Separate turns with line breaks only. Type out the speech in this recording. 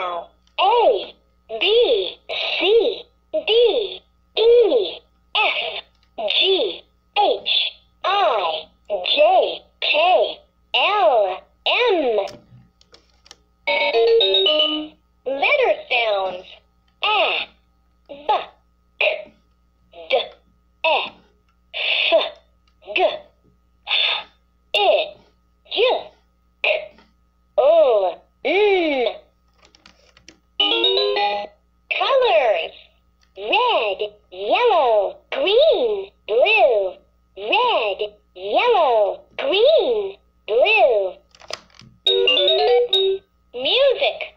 now. A, red, yellow, green, blue, red, yellow, green, blue. Music.